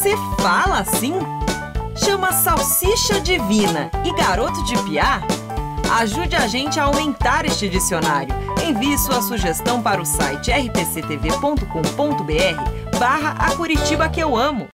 Você fala assim? Chama Salsicha Divina e Garoto de Piá? Ajude a gente a aumentar este dicionário. Envie sua sugestão para o site rtctv.com.br barra a Curitiba que eu amo.